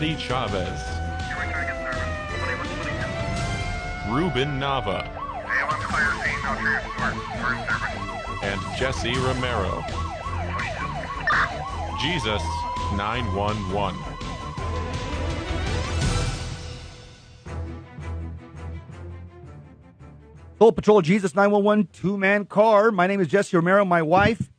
Eddie Chavez, Ruben Nava, and Jesse Romero. Jesus 911. Soul Patrol Jesus 911 two man car. My name is Jesse Romero. My wife,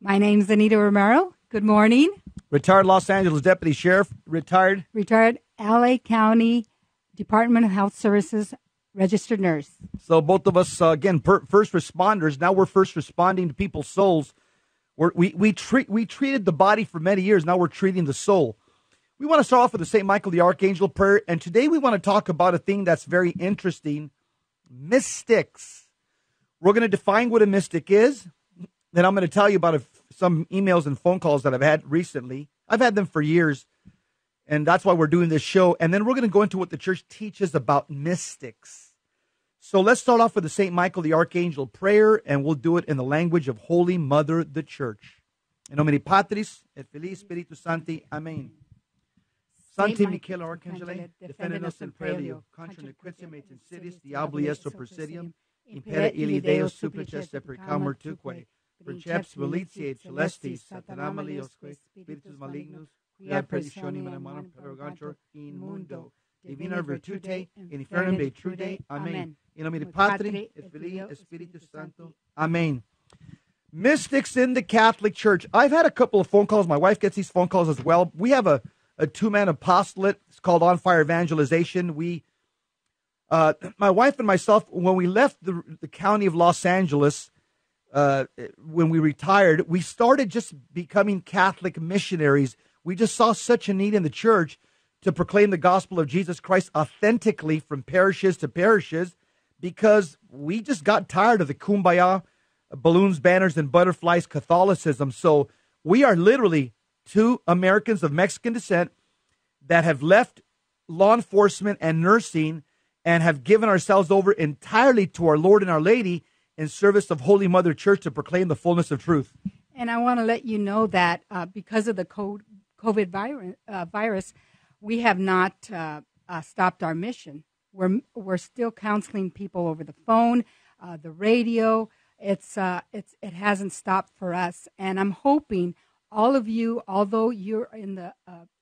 My name's Anita Romero. Good morning. Retired Los Angeles Deputy Sheriff, retired. Retired LA County Department of Health Services registered nurse. So both of us, uh, again, per, first responders. Now we're first responding to people's souls. We're, we we treat we treated the body for many years. Now we're treating the soul. We want to start off with the Saint Michael the Archangel prayer, and today we want to talk about a thing that's very interesting: mystics. We're going to define what a mystic is. Then I'm going to tell you about a, some emails and phone calls that I've had recently. I've had them for years, and that's why we're doing this show. And then we're going to go into what the church teaches about mystics. So let's start off with the St. Michael the Archangel prayer, and we'll do it in the language of Holy Mother, the Church. In nomine Patris et Filii Spiritus Sancti. Amen. Sancti Michael Arcangele, defende in prelio, contra nequitiam et insidiis diaboli est supersidium, impera ili Deus supplices deprecamur tuque, princeps militiae celestis, satanam aliosque, spiritus malignus, quia perditionem animarum perogantur in mundo, divina virtute, in infernum detrude. Amen. In nomine Patri, et Filii, et Spiritus Sancto. Amen. Mystics in the Catholic Church. I've had a couple of phone calls. My wife gets these phone calls as well. We have a, a two man apostolate. It's called On Fire Evangelization. We, uh, my wife and myself, when we left the, the county of Los Angeles, uh, when we retired, we started just becoming Catholic missionaries. We just saw such a need in the church to proclaim the gospel of Jesus Christ authentically from parishes to parishes because we just got tired of the kumbaya, balloons, banners, and butterflies Catholicism. So we are literally two Americans of Mexican descent that have left law enforcement and nursing and have given ourselves over entirely to our Lord and our Lady in service of Holy Mother Church to proclaim the fullness of truth. And I want to let you know that uh, because of the COVID virus, uh, virus, we have not uh, uh, stopped our mission. We're we're still counseling people over the phone, uh, the radio. It's uh, it's it hasn't stopped for us, and I'm hoping all of you, although you're in the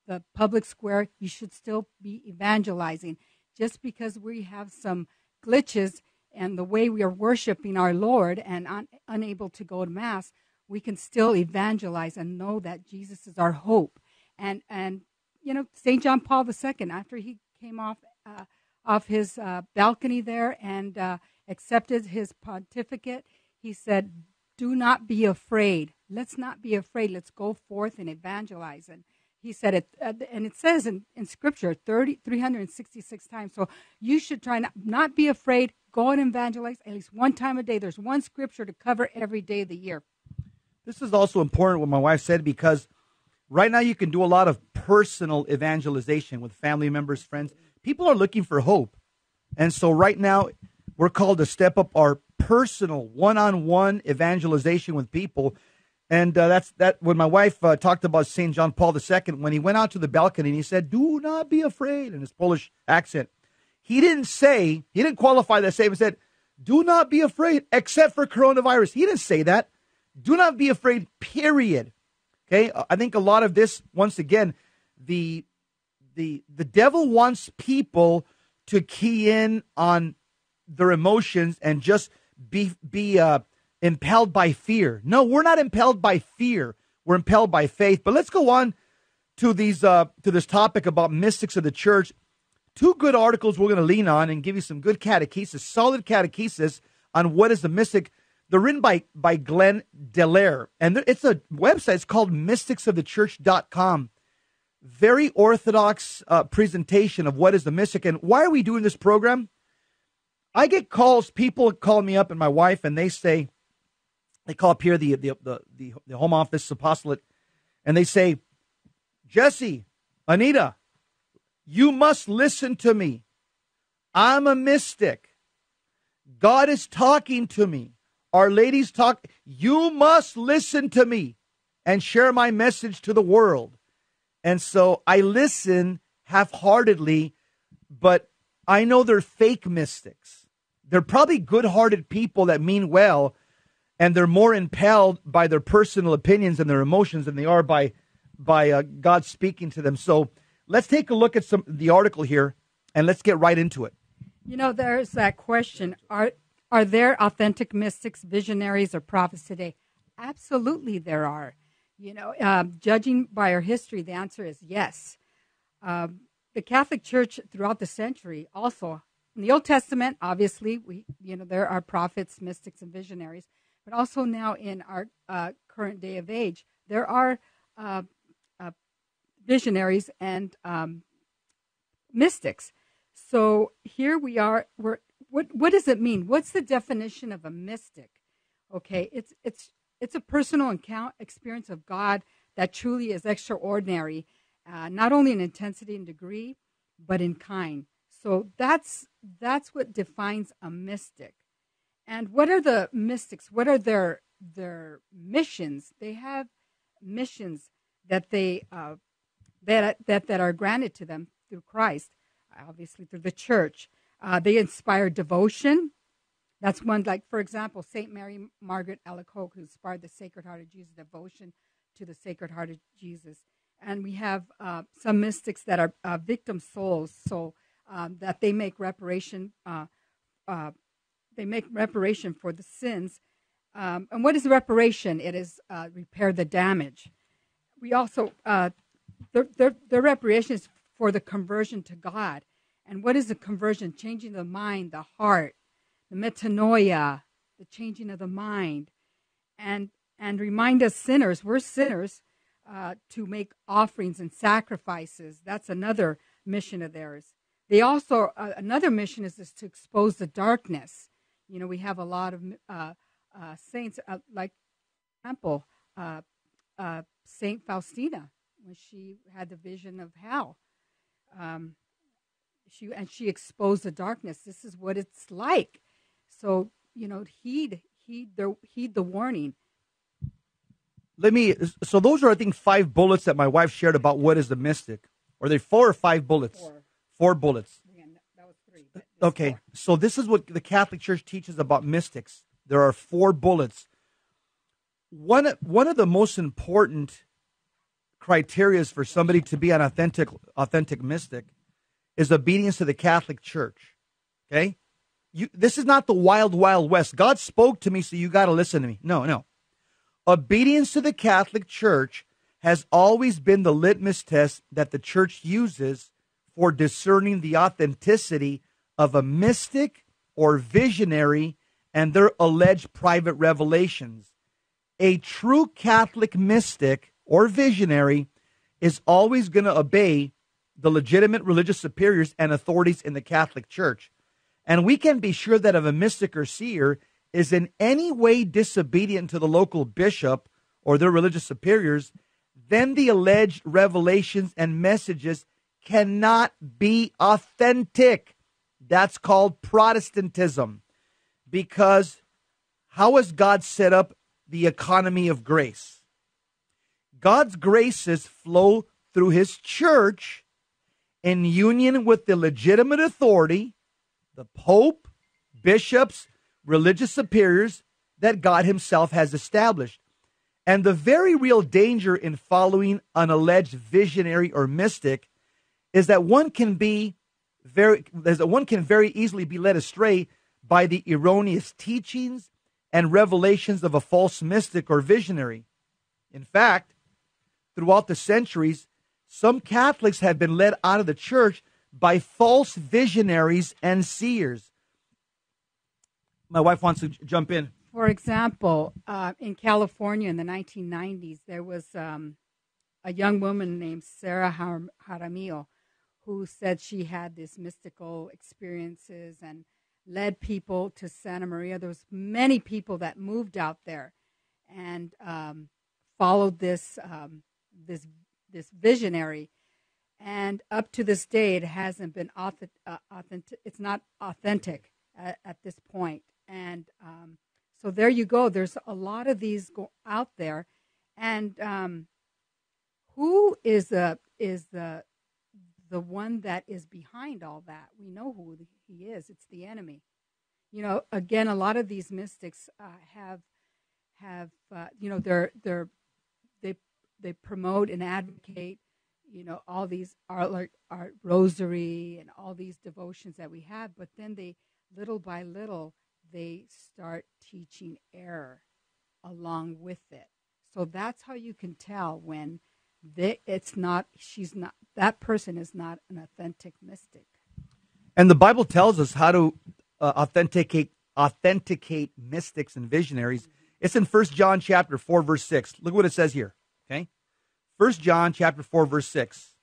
the public square, you should still be evangelizing. Just because we have some glitches and the way we are worshiping our Lord and un- unable to go to mass, we can still evangelize and know that Jesus is our hope. And and you know Saint John Paul II, after he came off uh, off his uh, balcony there and uh, accepted his pontificate, he said, "Do not be afraid. Let's not be afraid. Let's go forth and evangelize." And he said it, uh, and it says in, in Scripture 30, 366 times. So you should try not not be afraid. Go and evangelize at least one time a day. There's one Scripture to cover every day of the year. This is also important what my wife said because right now you can do a lot of personal evangelization with family members, friends. People are looking for hope. And so right now we're called to step up our personal one-on-one evangelization with people. And uh, that's that when my wife uh, talked about St. John Paul II when he went out to the balcony and he said, "Do not be afraid" in his Polish accent. He didn't say, he didn't qualify that statement. Said, "Do not be afraid except for coronavirus." He didn't say that. Do not be afraid, period. Okay? I think a lot of this once again the the the devil wants people to key in on their emotions and just be be uh, impelled by fear. No, we're not impelled by fear. We're impelled by faith. But let's go on to these uh, to this topic about mystics of the church. Two good articles we're going to lean on and give you some good catechesis, solid catechesis on what is the mystic. They're written by by Glenn Dallaire, and it's a website. It's called mysticsofthechurch.com. Very orthodox uh, presentation of what is the mystic and why are we doing this program? I get calls. People call me up, and my wife, and they say, they call up here the the the, the, the home office apostolate, and they say, Jesse, Anita, you must listen to me. I'm a mystic. God is talking to me. Our ladies talk. You must listen to me and share my message to the world. And so I listen half heartedly, but I know they're fake mystics. They're probably good hearted people that mean well, and they're more impelled by their personal opinions and their emotions than they are by by uh, God speaking to them. So let's take a look at some the article here and let's get right into it. You know, there's that question: Are are there authentic mystics, visionaries, or prophets today? Absolutely, there are. You know, uh, judging by our history, the answer is yes. Um, the Catholic Church throughout the century also in the Old Testament, obviously, we you know there are prophets, mystics, and visionaries, but also now in our uh, current day of age, there are uh, uh, visionaries and um, mystics. So here we are. We're, what what does it mean? What's the definition of a mystic? Okay, it's it's it's a personal account experience of God that truly is extraordinary, uh, not only in intensity and degree, but in kind. So that's that's what defines a mystic. And what are the mystics? What are their their missions? They have missions that they uh, that that that are granted to them through Christ, obviously through the church. Uh, they inspire devotion. That's one, like for example, Saint Mary Margaret Alacoque, who inspired the Sacred Heart of Jesus devotion to the Sacred Heart of Jesus. And we have uh, some mystics that are uh, victim souls. So um, that they make reparation. They make reparation for the sins. Um, and what is reparation? It is uh, repair the damage. We also uh, their, their, their reparation is for the conversion to God. And what is the conversion? Changing the mind, the heart, the metanoia, the changing of the mind, and and remind us sinners, we're sinners, uh, to make offerings and sacrifices. That's another mission of theirs. They also uh, another mission is, is to expose the darkness. You know, we have a lot of uh, uh, saints, uh, like Temple, uh, uh, Saint Faustina, when she had the vision of hell. Um, she and she exposed the darkness. This is what it's like. So you know, heed heed the heed the warning. Let me. So those are, I think, five bullets that my wife shared about what is the mystic. Are they four or five bullets? Four. Four bullets. Yeah, that was three. Okay, four. so this is what the Catholic Church teaches about mystics. There are four bullets. One one of the most important criterias for somebody to be an authentic authentic mystic is obedience to the Catholic Church. Okay? You this is not the wild wild west. God spoke to me so you got to listen to me. No, no. Obedience to the Catholic Church has always been the litmus test that the church uses for discerning the authenticity of a mystic or visionary and their alleged private revelations. A true Catholic mystic or visionary is always going to obey the legitimate religious superiors and authorities in the Catholic Church. And we can be sure that if a mystic or seer is in any way disobedient to the local bishop or their religious superiors, then the alleged revelations and messages cannot be authentic. That's called Protestantism. Because how has God set up the economy of grace? God's graces flow through his church in union with the legitimate authority, the Pope, bishops, religious superiors that God himself has established. And the very real danger in following an alleged visionary or mystic is that one can be very one can very easily be led astray by the erroneous teachings and revelations of a false mystic or visionary. In fact, throughout the centuries, some Catholics have been led out of the church by false visionaries and seers. My wife wants to jump in. For example, uh, in California in the 1990s, there was um, a young woman named Sarah Jaramillo who said she had these mystical experiences and led people to Santa Maria. There was many people that moved out there and um, followed this um, this this visionary. And up to this day, it hasn't been authentic. Uh, authentic it's not authentic at, at this point. And um, so there you go. There's a lot of these go out there, and um, who is the is the the one that is behind all that. We know who he is. It's the enemy. You know, again, a lot of these mystics uh, have have uh, you know they're they're they they promote and advocate you know all these art, art rosary and all these devotions that we have but then they little by little they start teaching error along with it so that's how you can tell when they, it's not she's not that person is not an authentic mystic and the bible tells us how to uh, authenticate authenticate mystics and visionaries it's in First john chapter 4 verse 6 look what it says here okay First John chapter 4 verse 6.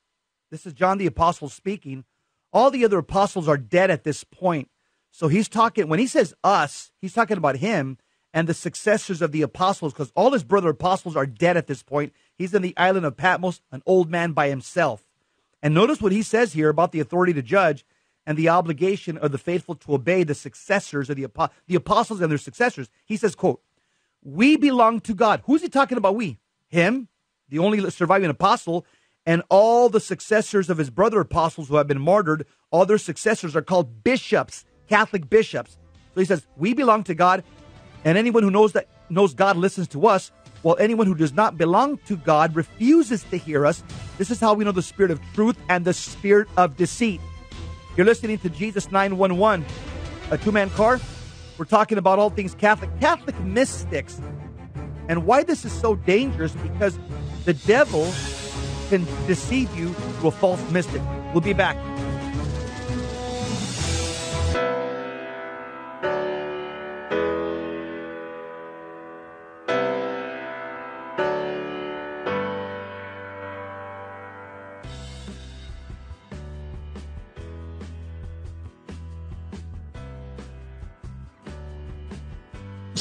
This is John the apostle speaking. All the other apostles are dead at this point. So he's talking when he says us, he's talking about him and the successors of the apostles because all his brother apostles are dead at this point. He's in the island of Patmos, an old man by himself. And notice what he says here about the authority to judge and the obligation of the faithful to obey the successors of the, the apostles and their successors. He says, quote, we belong to God. Who's he talking about we? Him, the only surviving apostle, and all the successors of his brother apostles who have been martyred, all their successors are called bishops, Catholic bishops. So he says, We belong to God, and anyone who knows that knows God listens to us, while anyone who does not belong to God refuses to hear us. This is how we know the spirit of truth and the spirit of deceit. You're listening to Jesus 911, a two man car. We're talking about all things Catholic, Catholic mystics. And why this is so dangerous because the devil can deceive you to a false mystic. We'll be back.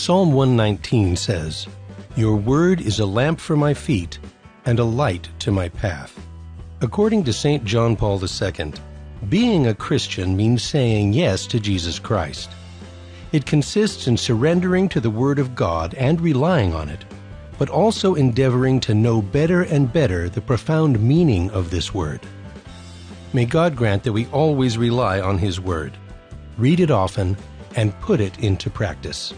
Psalm 119 says, Your word is a lamp for my feet and a light to my path. According to St. John Paul II, being a Christian means saying yes to Jesus Christ. It consists in surrendering to the Word of God and relying on it, but also endeavoring to know better and better the profound meaning of this Word. May God grant that we always rely on His Word, read it often, and put it into practice.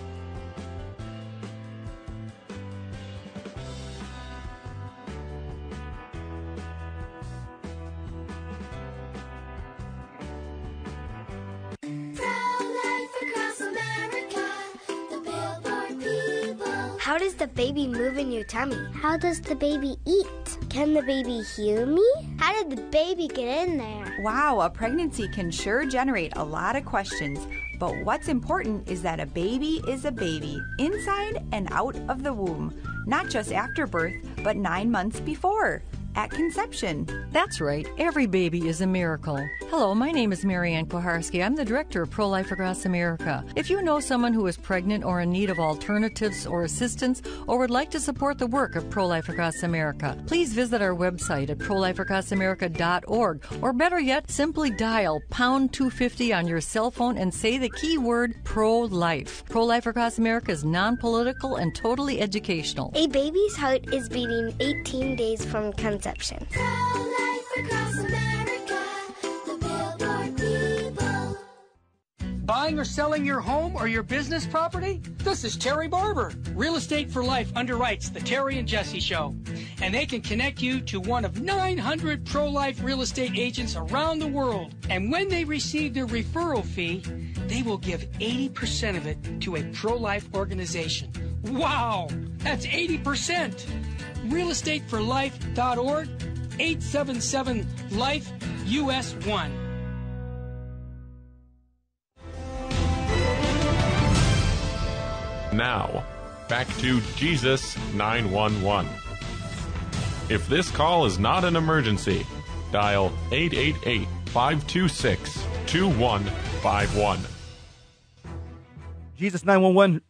Baby move in your tummy? How does the baby eat? Can the baby hear me? How did the baby get in there? Wow, a pregnancy can sure generate a lot of questions. But what's important is that a baby is a baby, inside and out of the womb, not just after birth, but nine months before at conception. That's right. Every baby is a miracle. Hello, my name is Marianne Kuharski. I'm the director of Pro Life Across America. If you know someone who is pregnant or in need of alternatives or assistance or would like to support the work of Pro Life Across America, please visit our website at prolifeacrossamerica.org or better yet, simply dial pound 250 on your cell phone and say the keyword pro life. Pro Life Across America is non political and totally educational. A baby's heart is beating 18 days from conception conception. Buying or selling your home or your business property? This is Terry Barber. Real Estate for Life underwrites the Terry and Jesse Show, and they can connect you to one of 900 pro life real estate agents around the world. And when they receive their referral fee, they will give 80% of it to a pro life organization. Wow, that's 80%. realestateforlife.org 877 Life US 1. Now, back to Jesus 911. If this call is not an emergency, dial 888 526 2151. Jesus 911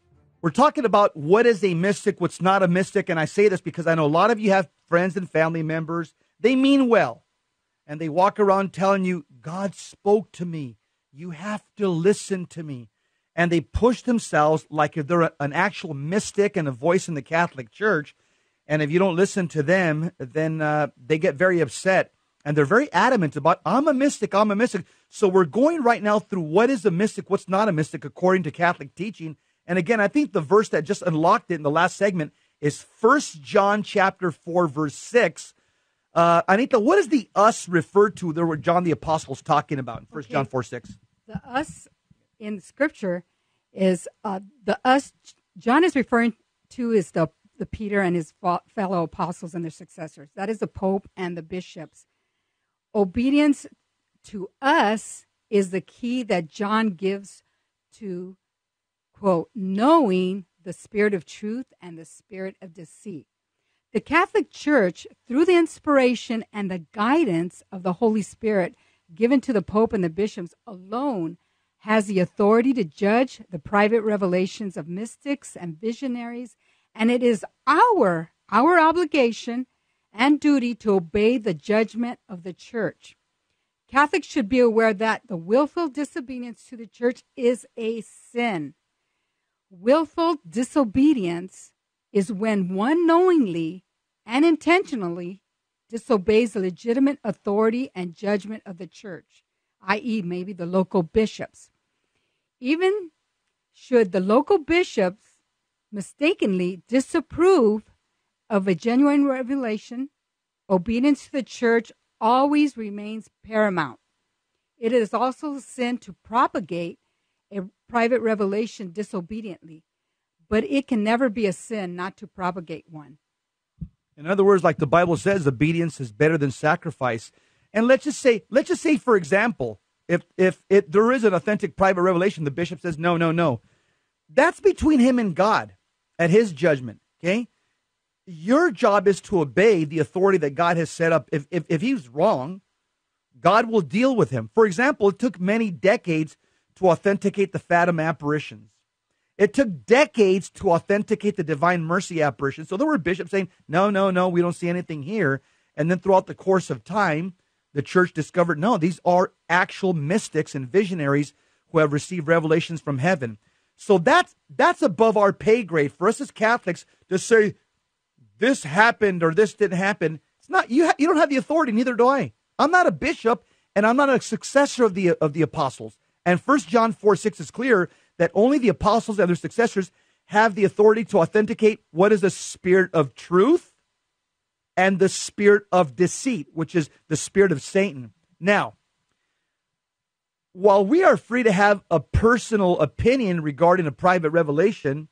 we're talking about what is a mystic, what's not a mystic. And I say this because I know a lot of you have friends and family members. They mean well. And they walk around telling you, God spoke to me. You have to listen to me. And they push themselves like if they're an actual mystic and a voice in the Catholic Church. And if you don't listen to them, then uh, they get very upset. and they're very adamant about I'm a mystic, I'm a mystic. So we're going right now through what is a mystic, what's not a mystic according to Catholic teaching. And again, I think the verse that just unlocked it in the last segment is First John chapter 4 verse 6. Uh, Anita, what is the us referred to there were John the Apostle's talking about in First Okay. John 4 6? The us in Scripture is uh, the us. John is referring to is the the Peter and his fellow apostles and their successors. That is the Pope and the bishops. Obedience to us is the key that John gives to quote knowing the spirit of truth and the spirit of deceit. The Catholic Church, through the inspiration and the guidance of the Holy Spirit given to the Pope and the bishops alone, has the authority to judge the private revelations of mystics and visionaries, and it is our our obligation and duty to obey the judgment of the Church. Catholics should be aware that the willful disobedience to the Church is a sin. Willful disobedience is when one knowingly and intentionally disobeys the legitimate authority and judgment of the church, i.e., maybe the local bishops. Even should the local bishops mistakenly disapprove of a genuine revelation, obedience to the church always remains paramount. It is also sin to propagate a private revelation disobediently, but it can never be a sin not to propagate one. In other words, like the Bible says, obedience is better than sacrifice. And let's just say, let's just say, for example, if if it there is an authentic private revelation, the bishop says, no, no, no. That's between him and God at his judgment. Okay? Your job is to obey the authority that God has set up. If if, if he's wrong, God will deal with him. For example, it took many decades to authenticate the Fatima apparitions. It took decades to authenticate the Divine Mercy apparition. So there were bishops saying, no, no, no, we don't see anything here. And then throughout the course of time, the church discovered, no, these are actual mystics and visionaries who have received revelations from heaven. So that's that's above our pay grade for us as Catholics to say this happened or this didn't happen. It's not you. Ha- you don't have the authority. Neither do I. I'm not a bishop, and I'm not a successor of the of the apostles. And First John four six is clear that only the apostles and their successors have the authority to authenticate what is the spirit of truth and the spirit of deceit, which is the spirit of Satan. Now, while we are free to have a personal opinion regarding a private revelation,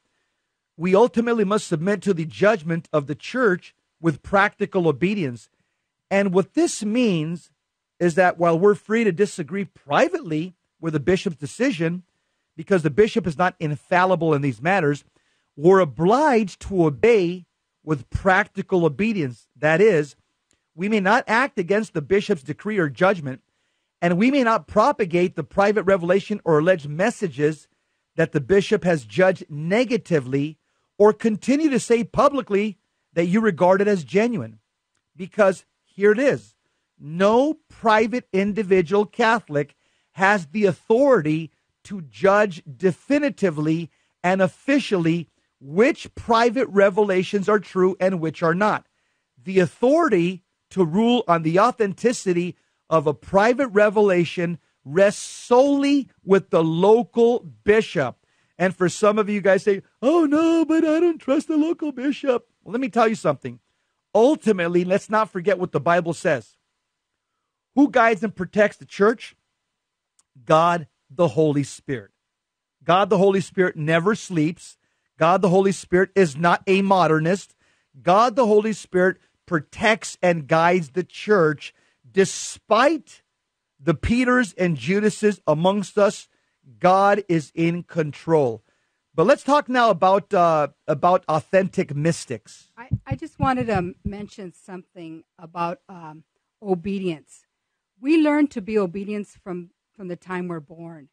we ultimately must submit to the judgment of the church with practical obedience. And what this means is that while we're free to disagree privately with the bishop's decision, because the bishop is not infallible in these matters, we're obliged to obey with practical obedience. That is, we may not act against the bishop's decree or judgment, and we may not propagate the private revelation or alleged messages that the bishop has judged negatively or continue to say publicly that you regard it as genuine. Because here it is no private individual Catholic has the authority to judge definitively and officially which private revelations are true and which are not. The authority to rule on the authenticity of a private revelation rests solely with the local bishop. And for some of you guys say, oh no, but I don't trust the local bishop. Well, let me tell you something. Ultimately, let's not forget what the Bible says. Who guides and protects the church? God the Holy Spirit. God the Holy Spirit never sleeps. God the Holy Spirit is not a modernist. God the Holy Spirit protects and guides the church despite the Peters and Judases amongst us. God is in control. But let's talk now about uh, about authentic mystics. I, I just wanted to mention something about um, obedience. We learn to be obedience from, from the time we're born.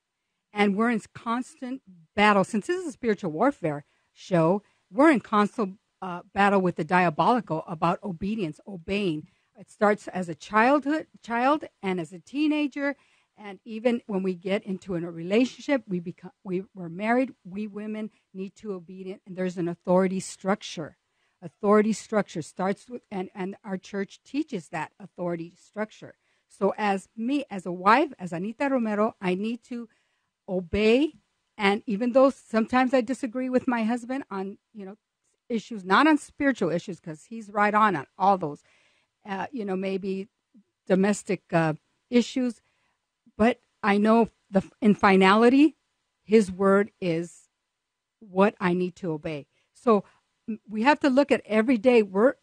And we're in constant battle. Since this is a spiritual warfare show, we're in constant uh, battle with the diabolical about obedience, obeying. It starts as a childhood child and as a teenager, and even when we get into a relationship, we become we we're married. We women need to obedient, and there's an authority structure, authority structure starts with, and, and our church teaches that authority structure. So, as me, as a wife, as Anita Romero, I need to obey. And even though sometimes I disagree with my husband on, you know, issues, not on spiritual issues, because he's right on on all those, uh, you know, maybe domestic uh, issues. But I know the in finality, his word is what I need to obey. So we have to look at every day we're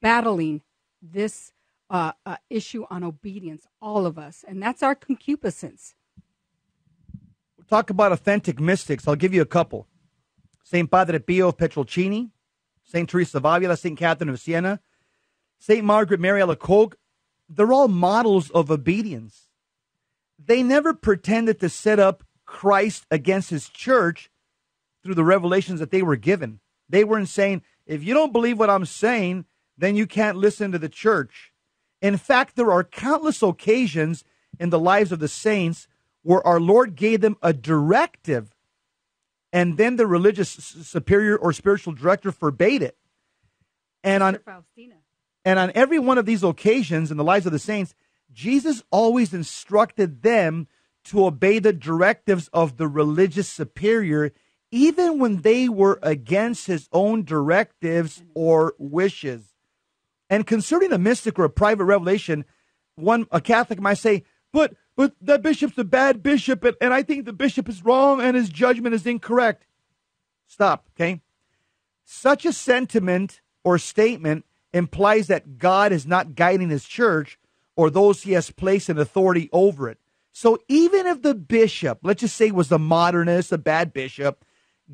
battling this uh, uh, issue on obedience, all of us, and that's our concupiscence. We'll talk about authentic mystics. I'll give you a couple. Saint Padre Pio of Pietrelcina, Saint Teresa of Avila, Saint Catherine of Siena, Saint Margaret Mary Alacoque. They're all models of obedience. They never pretended to set up Christ against his church through the revelations that they were given. They weren't saying, if you don't believe what I'm saying, then you can't listen to the church. In fact, there are countless occasions in the lives of the saints where our Lord gave them a directive and then the religious superior or spiritual director forbade it. And on, and on every one of these occasions in the lives of the saints, Jesus always instructed them to obey the directives of the religious superior, even when they were against his own directives or wishes. And concerning a mystic or a private revelation, one a Catholic might say, "But but that bishop's a bad bishop, and, and I think the bishop is wrong and his judgment is incorrect." Stop. Okay. Such a sentiment or statement implies that God is not guiding his church or those he has placed in authority over it. So even if the bishop, let's just say, was a modernist, a bad bishop,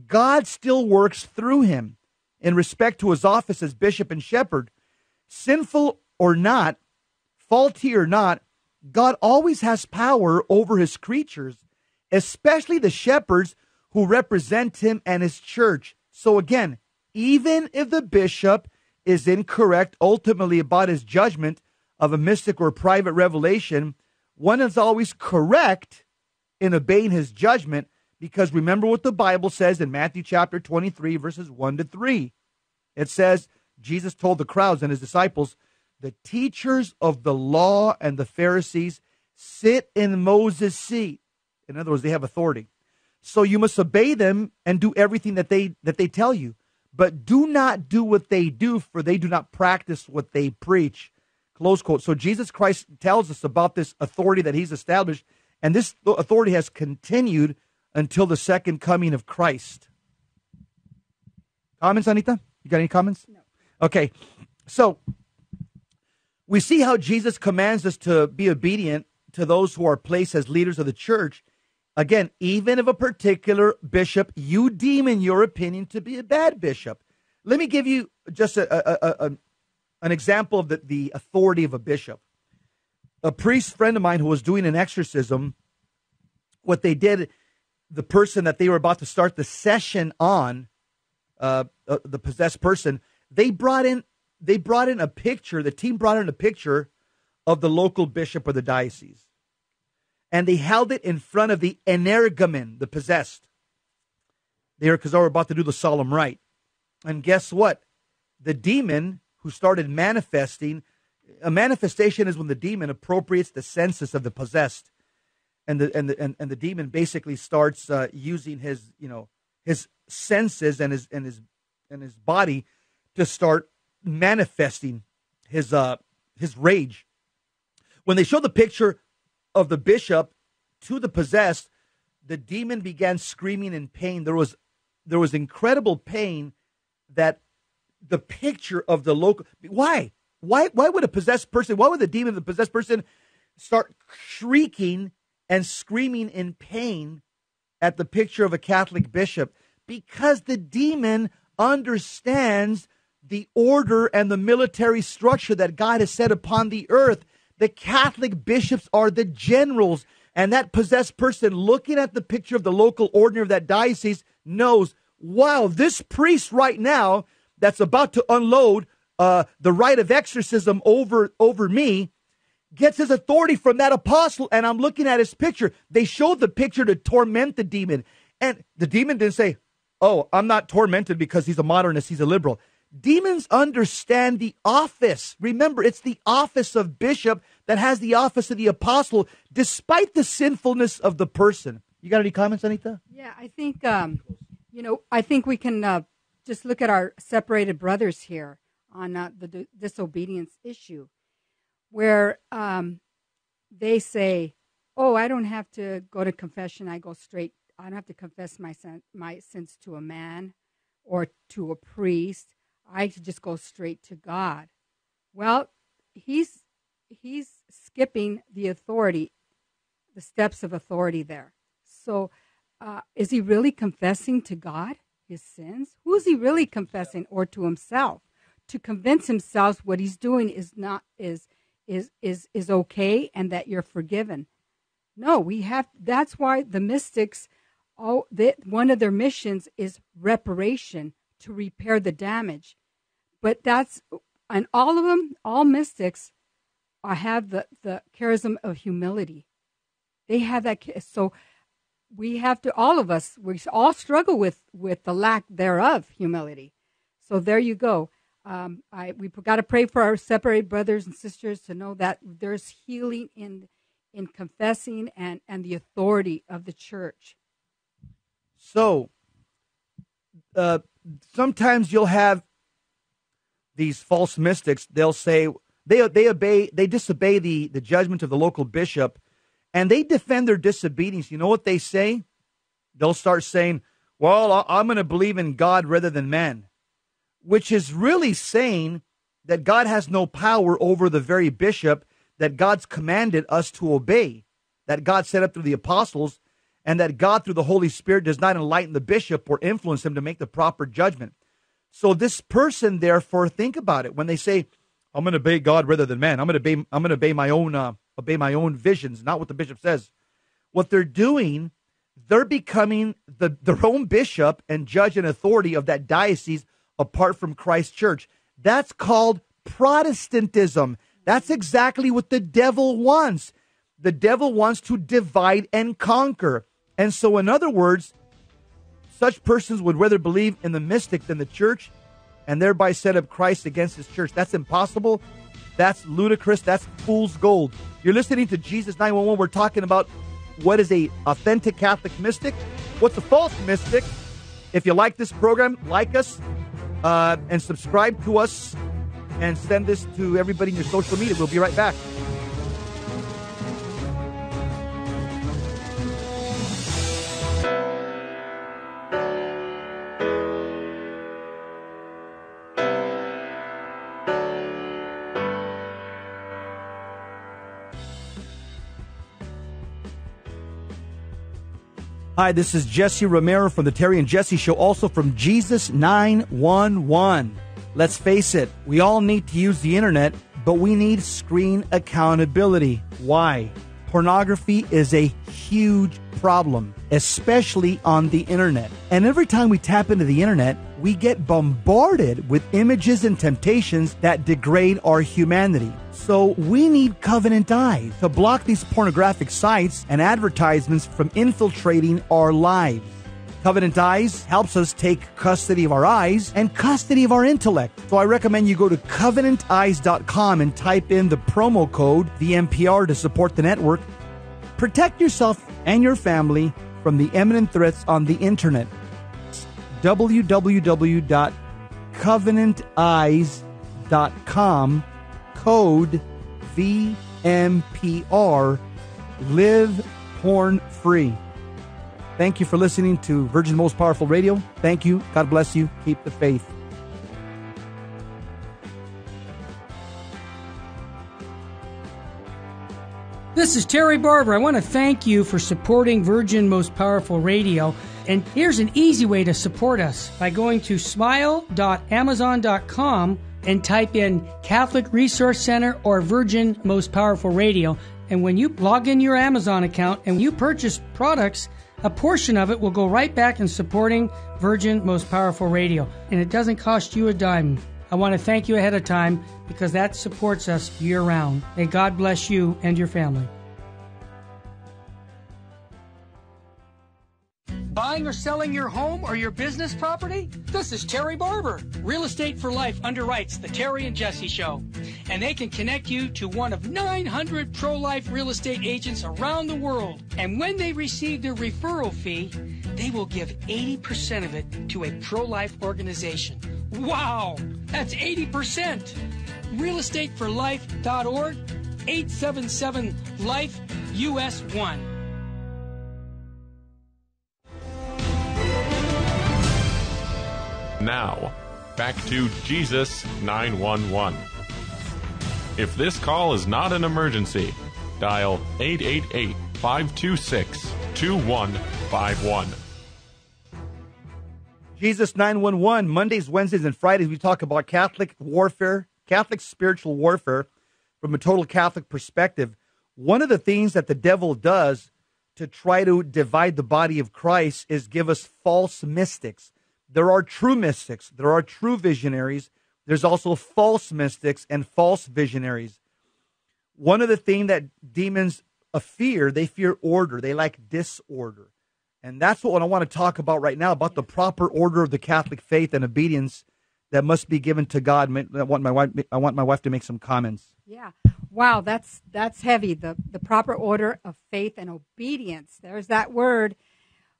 God still works through him in respect to his office as bishop and shepherd sinful or not, faulty or not, God always has power over his creatures, especially the shepherds who represent him and his church. So again, even if the bishop is incorrect ultimately about his judgment of a mystic or private revelation, one is always correct in obeying his judgment because remember what the Bible says in Matthew chapter 23, verses 1 to 3. It says, Jesus told the crowds and his disciples, the teachers of the law and the Pharisees sit in Moses' seat. In other words, they have authority. So you must obey them and do everything that they that they tell you. But do not do what they do, for they do not practice what they preach. Close quote. So Jesus Christ tells us about this authority that he's established, and this authority has continued until the second coming of Christ. Comments, Anita? You got any comments? No. Okay, so we see how Jesus commands us to be obedient to those who are placed as leaders of the church. Again, even if a particular bishop you deem, in your opinion, to be a bad bishop. Let me give you just a, a, a, an example of the, the authority of a bishop. A priest friend of mine who was doing an exorcism, what they did, the person that they were about to start the session on, uh, uh, the possessed person, they brought in they brought in a picture. The team brought in a picture of the local bishop or the diocese, and they held it in front of the energumen, the possessed. They were because they were about to do the solemn rite, and guess what? The demon who started manifesting. A manifestation is when the demon appropriates the senses of the possessed, and the and the and, and the demon basically starts uh, using his you know his senses and his and his and his body to start manifesting his uh his rage. When they show the picture of the bishop to the possessed, the demon began screaming in pain. There was there was incredible pain that the picture of the local why? Why why would a possessed person, why would the demon, the possessed person start shrieking and screaming in pain at the picture of a Catholic bishop? Because the demon understands the order and the military structure that God has set upon the earth. The Catholic bishops are the generals. And that possessed person looking at the picture of the local ordinary of that diocese knows, wow, this priest right now that's about to unload uh, the rite of exorcism over, over me gets his authority from that apostle. And I'm looking at his picture. They showed the picture to torment the demon. And the demon didn't say, oh, I'm not tormented because he's a modernist, he's a liberal. Demons understand the office. Remember, it's the office of bishop that has the office of the apostle, despite the sinfulness of the person. You got any comments, Anita? Yeah, I think um, you know. I think we can uh, just look at our separated brothers here on uh, the d- disobedience issue, where um, they say, "Oh, I don't have to go to confession. I go straight. I don't have to confess my sin, my sins to a man or to a priest. I just go straight to God." Well, he's he's skipping the authority, the steps of authority there. So, uh, is he really confessing to God his sins? Who is he really confessing, or to himself? To convince himself what he's doing is not is is is is okay, and that you're forgiven. No, we have. That's why the mystics, oh, they, one of their missions is reparation to repair the damage. But that's and all of them, all mystics, are, have the the charism of humility. They have that. So we have to all of us we all struggle with with the lack thereof humility so there you go um, I, we've got to pray for our separated brothers and sisters to know that there's healing in in confessing and and the authority of the church so uh, sometimes you'll have these false mystics they'll say they they obey they disobey the the judgment of the local bishop and they defend their disobedience, you know what they say? They'll start saying, Well, I'm going to believe in God rather than man, which is really saying that God has no power over the very bishop that God's commanded us to obey, that God set up through the apostles, and that God, through the Holy Spirit, does not enlighten the bishop or influence him to make the proper judgment. So, this person, therefore, think about it. When they say, I'm going to obey God rather than man, I'm going to obey, I'm going to obey my own uh, obey my own visions, not what the bishop says. What they're doing, they're becoming the, their own bishop and judge and authority of that diocese apart from Christ Church. That's called Protestantism. That's exactly what the devil wants. The devil wants to divide and conquer. And so, in other words, such persons would rather believe in the mystic than the church and thereby set up Christ against his church. That's impossible. That's ludicrous. That's fool's gold. You're listening to Jesus 911. We're talking about what is a authentic Catholic mystic, what's a false mystic. If you like this program, like us uh, and subscribe to us and send this to everybody in your social media. We'll be right back. Hi, this is Jesse Romero from the Terry and Jesse Show, also from Jesus 911. Let's face it, we all need to use the internet, but we need screen accountability. Why? Pornography is a huge problem, especially on the internet. And every time we tap into the internet, we get bombarded with images and temptations that degrade our humanity. So we need Covenant Eyes to block these pornographic sites and advertisements from infiltrating our lives. Covenant Eyes helps us take custody of our eyes and custody of our intellect. So I recommend you go to covenanteyes.com and type in the promo code VMPR to support the network. Protect yourself and your family from the imminent threats on the internet. www.covenanteyes.com code VMPR live porn free. Thank you for listening to Virgin Most Powerful Radio. Thank you. God bless you. Keep the faith. This is Terry Barber. I want to thank you for supporting Virgin Most Powerful Radio. And here's an easy way to support us by going to smile.amazon.com and type in Catholic Resource Center or Virgin Most Powerful Radio. And when you log in your Amazon account and you purchase products, a portion of it will go right back in supporting Virgin Most Powerful Radio. And it doesn't cost you a dime. I want to thank you ahead of time because that supports us year round. May God bless you and your family. Buying or selling your home or your business property? This is Terry Barber. Real Estate for Life underwrites The Terry and Jesse Show. And they can connect you to one of 900 pro life real estate agents around the world. And when they receive their referral fee, they will give 80% of it to a pro life organization. Wow! That's 80%! realestateforlife.org 877 Life US 1. Now, back to Jesus 911. If this call is not an emergency, dial 888 526 2151. Jesus 911, Mondays, Wednesdays, and Fridays, we talk about Catholic warfare, Catholic spiritual warfare from a total Catholic perspective. One of the things that the devil does to try to divide the body of Christ is give us false mystics. There are true mystics, there are true visionaries. There's also false mystics and false visionaries. One of the things that demons fear, they fear order. They like disorder. And that's what I want to talk about right now about the proper order of the Catholic faith and obedience that must be given to God. I want my wife. I want my wife to make some comments. Yeah. Wow, that's that's heavy. The the proper order of faith and obedience. There's that word.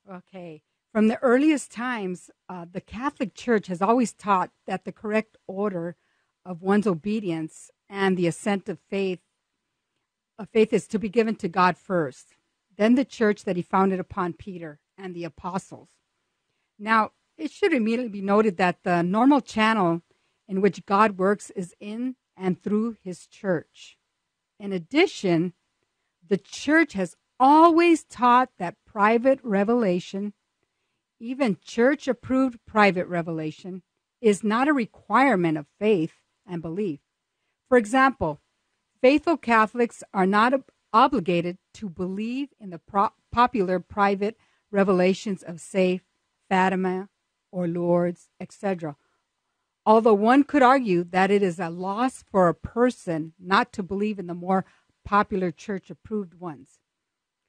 Okay. From the earliest times, uh, the Catholic Church has always taught that the correct order of one's obedience and the assent of faith of faith is to be given to God first then the church that he founded upon Peter and the apostles. Now, it should immediately be noted that the normal channel in which God works is in and through his church. In addition, the church has always taught that private revelation, even church approved private revelation, is not a requirement of faith and belief. For example, faithful Catholics are not obligated to believe in the pro- popular private revelations of, say, Fatima or Lourdes, etc. Although one could argue that it is a loss for a person not to believe in the more popular church approved ones.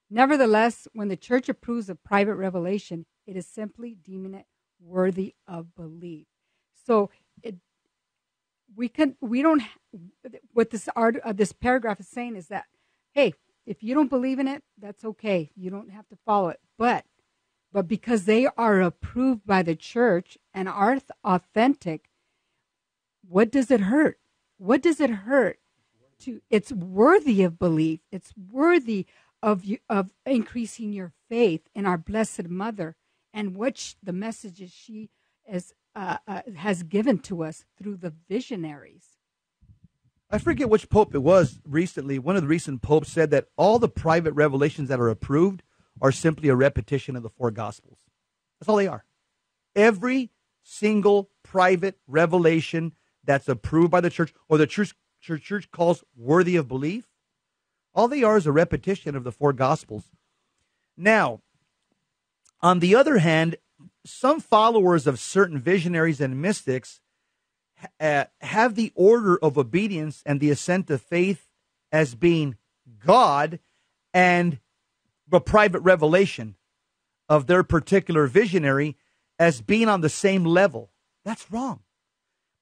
Nevertheless, when the church approves of private revelation, it is simply deeming it worthy of belief. So it, we can we don't what this art uh, this paragraph is saying is that hey, if you don't believe in it, that's okay. You don't have to follow it. But but because they are approved by the church and are authentic, what does it hurt? What does it hurt? To it's worthy of belief. It's worthy of you, of increasing your faith in our Blessed Mother and what the messages she uh, uh, has given to us through the visionaries. I forget which pope it was recently. One of the recent popes said that all the private revelations that are approved are simply a repetition of the four gospels. That's all they are. Every single private revelation that's approved by the church or the church, church, church calls worthy of belief, all they are is a repetition of the four gospels. Now, on the other hand, some followers of certain visionaries and mystics uh, have the order of obedience and the ascent of faith as being God and the private revelation of their particular visionary as being on the same level. That's wrong.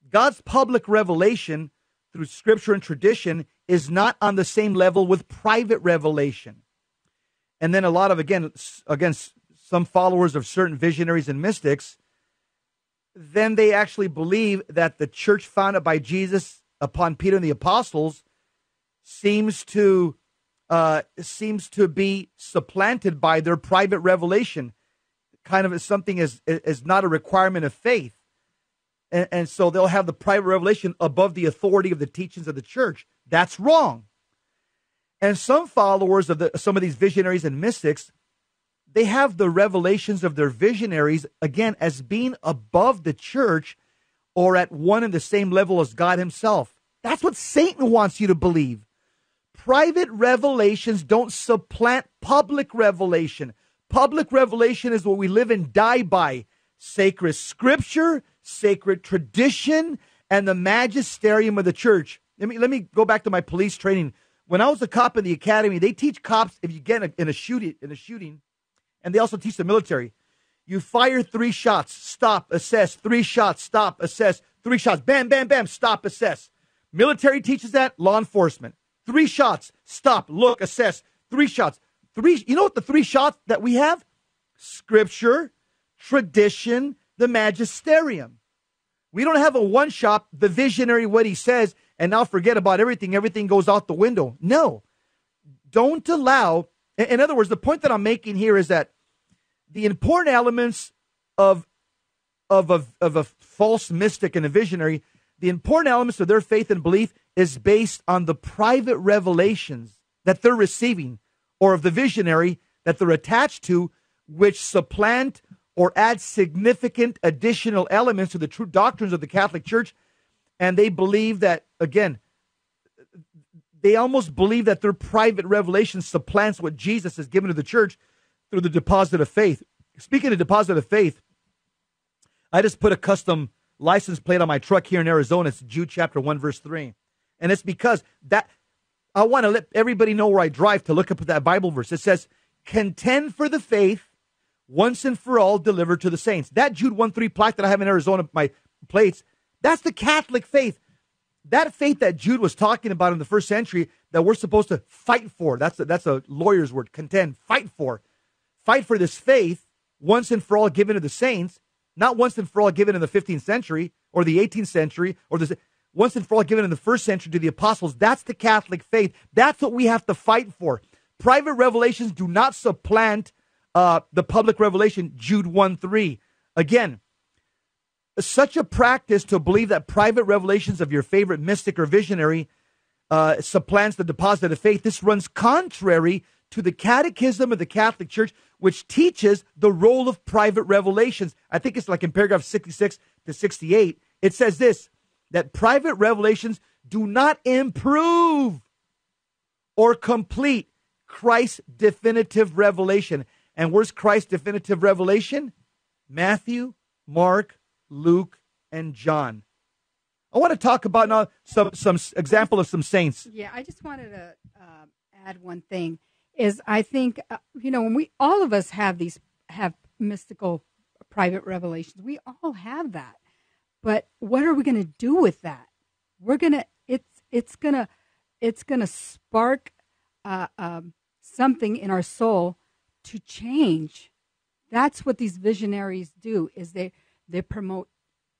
God's public revelation through scripture and tradition is not on the same level with private revelation. And then a lot of again against some followers of certain visionaries and mystics then they actually believe that the church founded by Jesus upon Peter and the apostles seems to uh, seems to be supplanted by their private revelation, kind of as something as is not a requirement of faith, and, and so they'll have the private revelation above the authority of the teachings of the church. That's wrong. And some followers of the, some of these visionaries and mystics they have the revelations of their visionaries, again, as being above the church or at one and the same level as God Himself. That's what Satan wants you to believe. Private revelations don't supplant public revelation. Public revelation is what we live and die by sacred scripture, sacred tradition, and the magisterium of the church. Let me, let me go back to my police training. When I was a cop in the academy, they teach cops if you get in a, in a shooting in a shooting, and they also teach the military. You fire three shots, stop, assess, three shots, stop, assess, three shots, bam, bam, bam, stop, assess. Military teaches that, law enforcement. Three shots, stop, look, assess, three shots. Three, you know what the three shots that we have? Scripture, tradition, the magisterium. We don't have a one shot, the visionary, what he says, and now forget about everything. Everything goes out the window. No. Don't allow, in other words, the point that I'm making here is that the important elements of of a, of a false mystic and a visionary, the important elements of their faith and belief is based on the private revelations that they're receiving or of the visionary that they're attached to, which supplant or add significant additional elements to the true doctrines of the Catholic Church. And they believe that, again, they almost believe that their private revelation supplants what Jesus has given to the church through the deposit of faith. Speaking of deposit of faith, I just put a custom license plate on my truck here in Arizona. It's Jude chapter 1, verse 3. And it's because that I want to let everybody know where I drive to look up at that Bible verse. It says, contend for the faith once and for all delivered to the saints. That Jude 1 3 plaque that I have in Arizona, my plates, that's the Catholic faith. That faith that Jude was talking about in the first century that we're supposed to fight for. That's a, that's a lawyer's word, contend, fight for. Fight for this faith once and for all given to the saints, not once and for all given in the 15th century or the 18th century or the once and for all given in the first century to the apostles. That's the Catholic faith. That's what we have to fight for. Private revelations do not supplant uh, the public revelation, Jude 1 3. Again, such a practice to believe that private revelations of your favorite mystic or visionary uh, supplants the deposit of faith. This runs contrary to the Catechism of the Catholic Church, which teaches the role of private revelations. I think it's like in paragraph 66 to 68. It says this that private revelations do not improve or complete Christ's definitive revelation. And where's Christ's definitive revelation? Matthew, Mark, Luke, and John. I want to talk about now some some example of some saints. Yeah, I just wanted to uh, add one thing. Is I think uh, you know when we all of us have these have mystical private revelations. We all have that, but what are we going to do with that? We're gonna it's it's gonna it's gonna spark uh, um, something in our soul to change. That's what these visionaries do. Is they they promote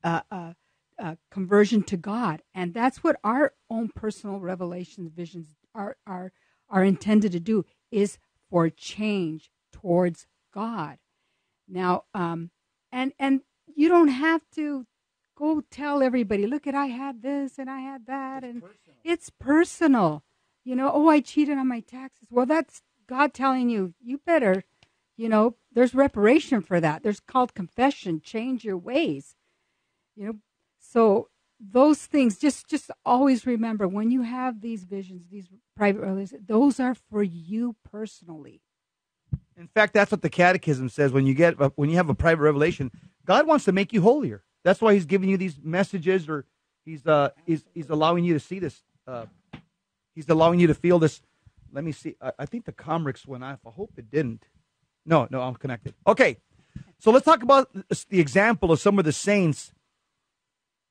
uh, uh, uh, conversion to God, and that's what our own personal revelations, visions are are are intended to do. Is for change towards God. Now, um, and and you don't have to go tell everybody. Look at I had this and I had that, it's and personal. it's personal. You know, oh, I cheated on my taxes. Well, that's God telling you you better you know, there's reparation for that. There's called confession. Change your ways. You know, so those things just just always remember when you have these visions, these private relations, those are for you personally. In fact, that's what the Catechism says. When you get uh, when you have a private revelation, God wants to make you holier. That's why He's giving you these messages, or He's uh He's He's allowing you to see this. Uh, he's allowing you to feel this. Let me see. I, I think the Comrex went off. I hope it didn't. No, no, I'm connected. Okay, so let's talk about the example of some of the saints.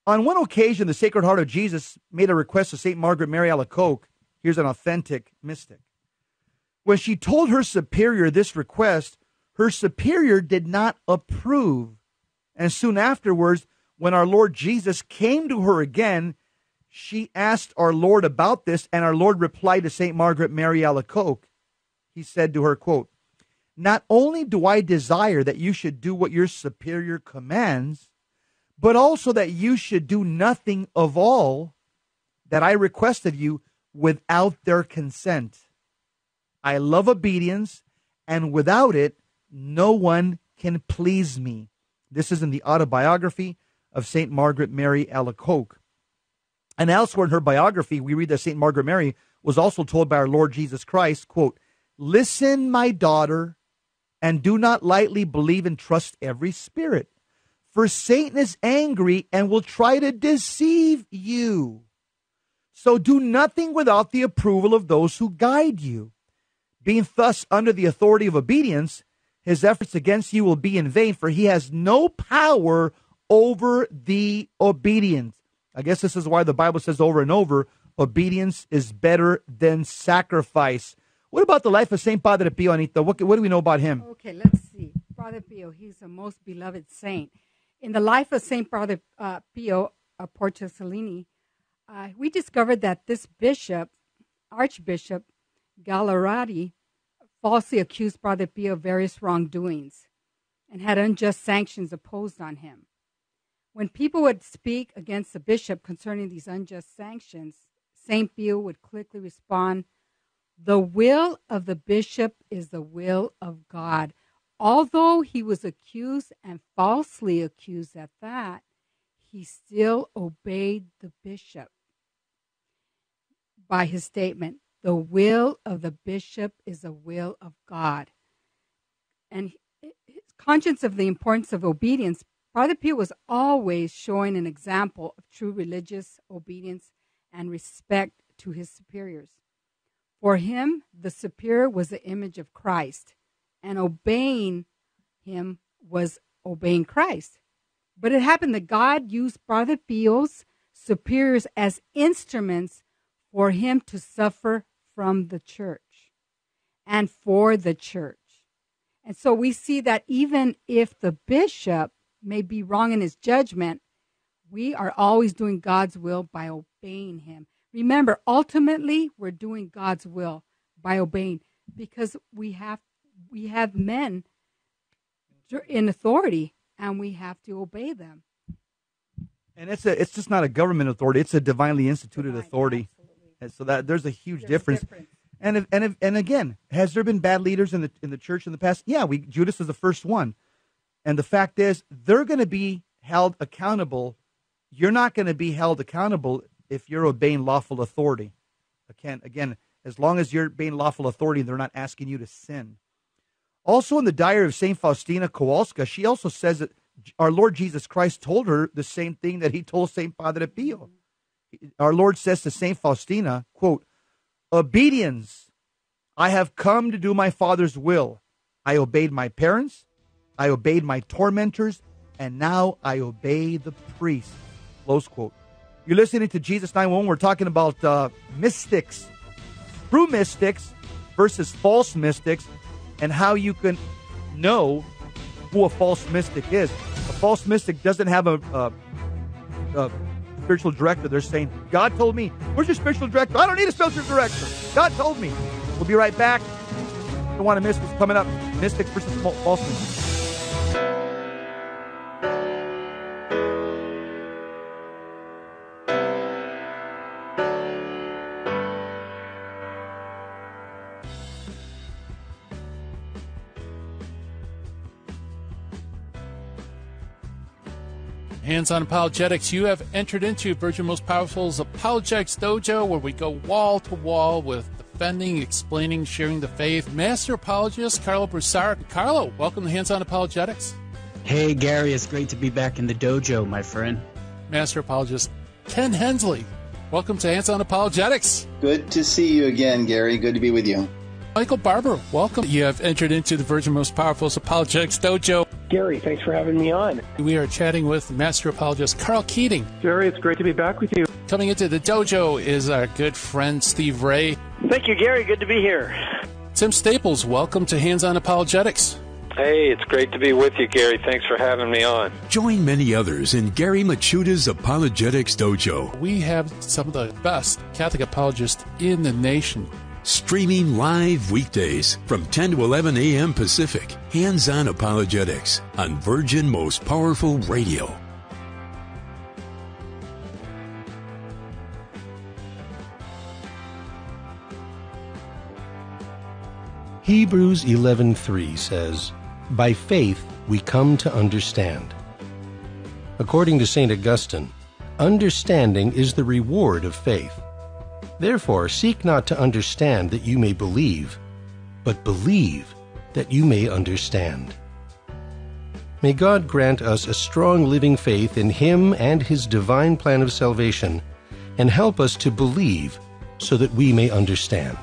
On one occasion, the Sacred Heart of Jesus made a request to St. Margaret Mary Alacoque. Here's an authentic mystic. When she told her superior this request, her superior did not approve. And soon afterwards, when our Lord Jesus came to her again, she asked our Lord about this, and our Lord replied to St. Margaret Mary Alacoque. He said to her, quote, not only do I desire that you should do what your superior commands, but also that you should do nothing of all that I request of you without their consent. I love obedience, and without it, no one can please me. This is in the autobiography of St. Margaret Mary Alacoque. And elsewhere in her biography, we read that St. Margaret Mary was also told by our Lord Jesus Christ, quote, Listen, my daughter, and do not lightly believe and trust every spirit. For Satan is angry and will try to deceive you. So do nothing without the approval of those who guide you. Being thus under the authority of obedience, his efforts against you will be in vain, for he has no power over the obedient. I guess this is why the Bible says over and over obedience is better than sacrifice. What about the life of St. Padre Pio, Anita? What, what do we know about him? Okay, let's see. Father Pio, he's the most beloved saint. In the life of St. Father uh, Pio of Portocelini, uh, we discovered that this bishop, Archbishop Gagliardi, falsely accused Father Pio of various wrongdoings and had unjust sanctions imposed on him. When people would speak against the bishop concerning these unjust sanctions, St. Pio would quickly respond, The will of the bishop is the will of God. Although he was accused and falsely accused at that, he still obeyed the bishop by his statement, The will of the bishop is the will of God. And his conscience of the importance of obedience, Father Pio was always showing an example of true religious obedience and respect to his superiors. For him, the superior was the image of Christ, and obeying him was obeying Christ. But it happened that God used Father Pio's superiors as instruments for him to suffer from the church and for the church. And so we see that even if the bishop may be wrong in his judgment, we are always doing God's will by obeying him. Remember, ultimately, we're doing God's will by obeying because we have we have men in authority and we have to obey them. And it's a it's just not a government authority; it's a divinely instituted Divine, authority. absolutely. And so that there's a huge There's a difference. difference. And if, and if, and again, has there been bad leaders in the in the church in the past? Yeah, we Judas is the first one. And the fact is, they're going to be held accountable. You're not going to be held accountable if you're obeying lawful authority. Again, again, as long as you're obeying lawful authority, they're not asking you to sin. Also, in the diary of Saint Faustina Kowalska, she also says that our Lord Jesus Christ told her the same thing that he told Saint Padre Pio. Our Lord says to Saint Faustina, "quote Obedience. I have come to do my Father's will. I obeyed my parents, I obeyed my tormentors, and now I obey the priest." Close quote. You're listening to Jesus 911. We're talking about uh, mystics, true mystics versus false mystics, and how you can know who a false mystic is. A false mystic doesn't have a, a, a spiritual director. They're saying, God told me. Where's your spiritual director? I don't need a spiritual director. God told me. We'll be right back. Don't want to miss what's coming up. Mystic versus false mystic. Hands on Apologetics, you have entered into Virgin Most Powerful's Apologetics Dojo, where we go wall to wall with defending, explaining, sharing the faith. Master apologist Karlo Broussard. Karlo, welcome to Hands on Apologetics. Hey, Gary, it's great to be back in the dojo, my friend. Master apologist Ken Hensley. Welcome to Hands on Apologetics. Good to see you again, Gary. Good to be with you. Michael Barber, welcome. You have entered into the Virgin Most Powerful's Apologetics Dojo. Gary, thanks for having me on. We are chatting with Master Apologist Karl Keating. Gary, it's great to be back with you. Coming into the dojo is our good friend Steve Ray. Thank you, Gary. Good to be here. Tim Staples, welcome to Hands on Apologetics. Hey, it's great to be with you, Gary. Thanks for having me on. Join many others in Gary Michuta's Apologetics Dojo. We have some of the best Catholic apologists in the nation. Streaming live weekdays from 10 to 11 a.m. Pacific. Hands on Apologetics on Virgin Most Powerful Radio. Hebrews 11:3 says, "By faith we come to understand." According to St. Augustine, understanding is the reward of faith. Therefore, seek not to understand that you may believe, but believe that you may understand. May God grant us a strong living faith in Him and His divine plan of salvation, and help us to believe so that we may understand.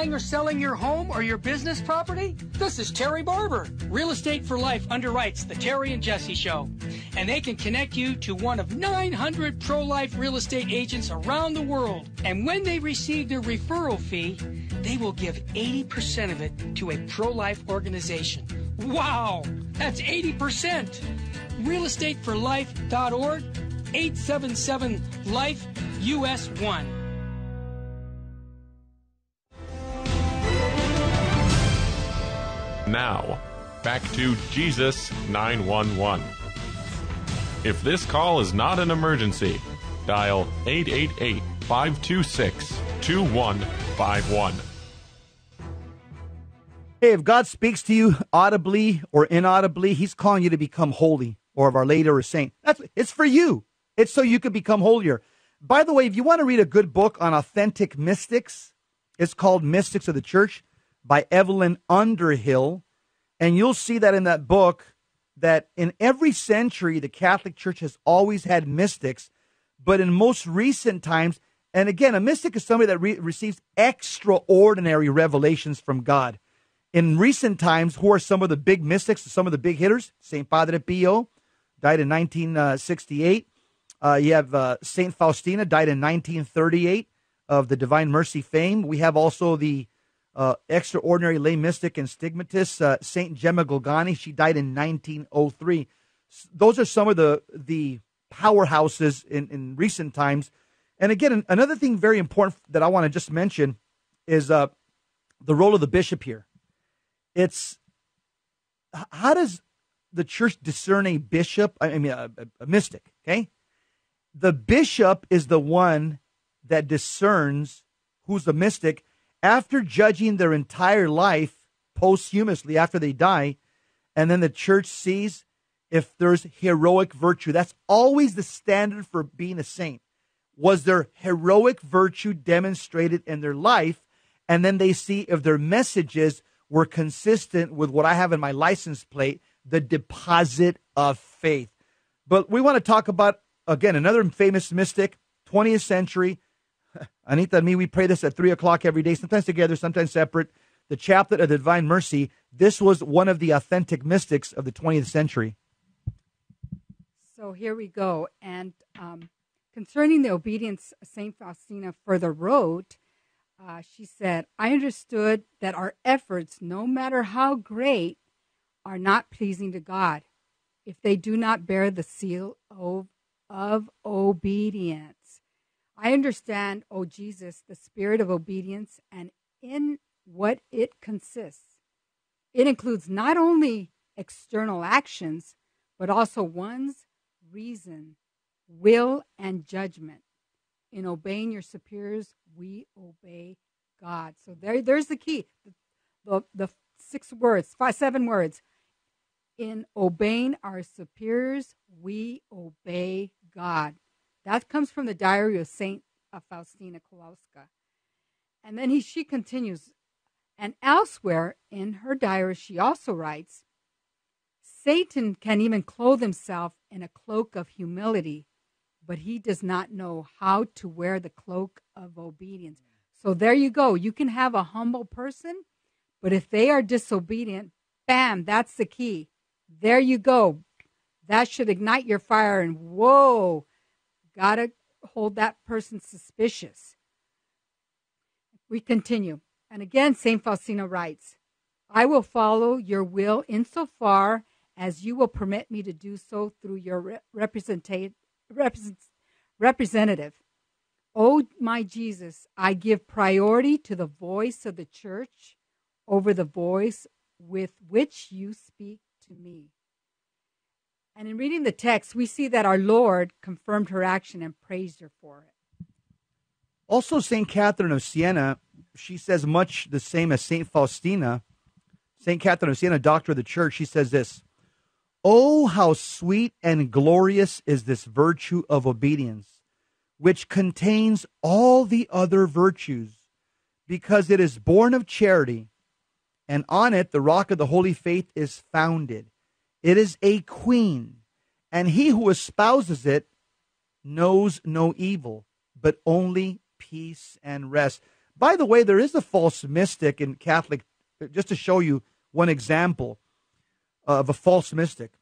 Buying or selling your home or your business property? This is Terry Barber. Real Estate for Life underwrites The Terry and Jesse Show. And they can connect you to one of 900 pro life real estate agents around the world. And when they receive their referral fee, they will give 80% of it to a pro life organization. Wow! That's 80%! realestateforlife.org 877 Life US 1. Now, back to Jesus 911. If this call is not an emergency, dial 888 526 2151. Hey, if God speaks to you audibly or inaudibly, He's calling you to become holy or of Our Lady or a saint. That's it's for you. It's so you can become holier. By the way, if you want to read a good book on authentic mystics, it's called Mystics of the Church by Evelyn Underhill. And you'll see that in that book that in every century, the Catholic Church has always had mystics, but in most recent times, and again, a mystic is somebody that re- receives extraordinary revelations from God. In recent times, who are some of the big mystics, some of the big hitters? St. Padre Pio died in 1968. Uh, you have uh, St. Faustina, died in 1938 of the Divine Mercy fame. We have also the uh, extraordinary lay mystic and stigmatist, uh, Saint Gemma Galgani. She died in 1903. Those are some of the the powerhouses in, in recent times. And again, another thing very important that I want to just mention is uh, the role of the bishop here. It's how does the church discern a bishop? I mean, a, a mystic. Okay, the bishop is the one that discerns who's a mystic after judging their entire life posthumously after they die, and then the church sees if there's heroic virtue. That's always the standard for being a saint. Was there heroic virtue demonstrated in their life? And then they see if their messages were consistent with what I have in my license plate, the deposit of faith. But we want to talk about, again, another famous mystic, 20th century, Anita and me, we pray this at three o'clock every day, sometimes together, sometimes separate. The Chaplet of the Divine Mercy. This was one of the authentic mystics of the 20th century. So here we go. And um, concerning the obedience St. Faustina further wrote, uh, she said, I understood that our efforts, no matter how great, are not pleasing to God if they do not bear the seal of, of obedience. I understand, O Jesus, the spirit of obedience and in what it consists. It includes not only external actions, but also one's reason, will, and judgment. In obeying your superiors, we obey God. So there, there's the key. The, the, the six words, five, seven words. In obeying our superiors, we obey God. That comes from the diary of Saint uh, Faustina Kowalska. And then he, she continues, and elsewhere in her diary, she also writes Satan can even clothe himself in a cloak of humility, but he does not know how to wear the cloak of obedience. So there you go. You can have a humble person, but if they are disobedient, bam, that's the key. There you go. That should ignite your fire, and whoa, Gotta hold that person suspicious. We continue. And again, St. Faustina writes, I will follow your will insofar as you will permit me to do so through your representative. representative. Oh, my Jesus, I give priority to the voice of the church over the voice with which you speak to me. And in reading the text, we see that our Lord confirmed her action and praised her for it. Also, St. Catherine of Siena, she says much the same as St. Faustina. St. Catherine of Siena, doctor of the church, she says this Oh, how sweet and glorious is this virtue of obedience, which contains all the other virtues, because it is born of charity, and on it the rock of the holy faith is founded. It is a queen, and he who espouses it knows no evil, but only peace and rest. By the way, there is a false mystic in Catholic, just to show you one example of a false mystic.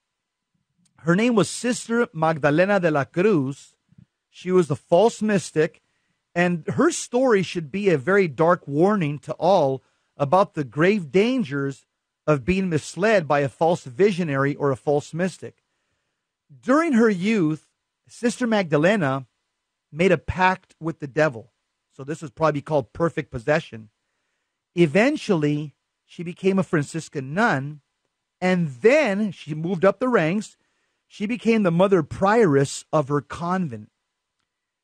Her name was Sister Magdalena de la Cruz. She was a false mystic, and her story should be a very dark warning to all about the grave dangers of being misled by a false visionary or a false mystic. During her youth, Sister Magdalena made a pact with the devil. So this is probably called perfect possession. Eventually, she became a Franciscan nun, and then she moved up the ranks. She became the mother prioress of her convent.